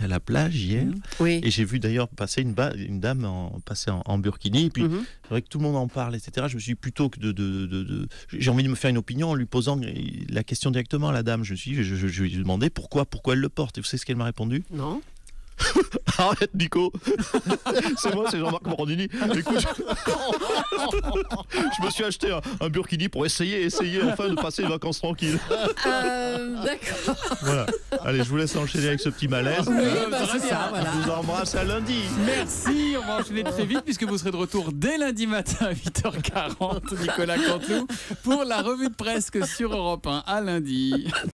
j'étais à la plage hier Oui. et j'ai vu d'ailleurs passer une, une dame en, passer en, en burkini. Et puis Mhm. c'est vrai que tout le monde en parle, etc. Je me suis dit, plutôt que de, de, de- de- j'ai envie de me faire une opinion en lui posant la question directement à la dame. Je me suis, dit, je, je, je lui ai demandé pourquoi, pourquoi elle le porte. Et vous savez ce qu'elle m'a répondu? Non. Arrête, Nico C'est moi, c'est Jean-Marc Morandini. Écoute, je... je me suis acheté un, un burkini pour essayer, essayer enfin de passer les vacances tranquilles. Euh, D'accord. Voilà. Allez, je vous laisse enchaîner avec ce petit malaise. Oui, Euh, bah, très c'est bien. ça, voilà. Je vous embrasse à lundi. Merci, on va enchaîner très vite puisque vous serez de retour dès lundi matin à 8h40, Nicolas Canteloup, pour la revue de presse sur Europe 1 à lundi.